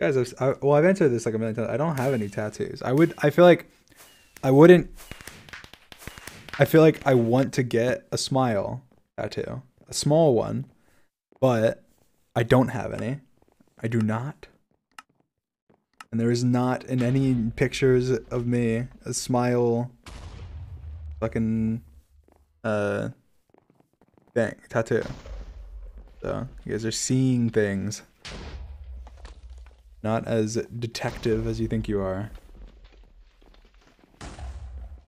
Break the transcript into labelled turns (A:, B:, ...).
A: Guys, I've, I, well, I've answered this like a million times. I don't have any tattoos. I would. I feel like I wouldn't. I feel like I want to get a smile tattoo, a small one, but I don't have any. I do not. And there is not in any pictures of me a smile fucking uh thing tattoo. So you guys are seeing things. Not as detective as you think you are.